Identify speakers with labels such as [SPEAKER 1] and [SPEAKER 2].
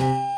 [SPEAKER 1] you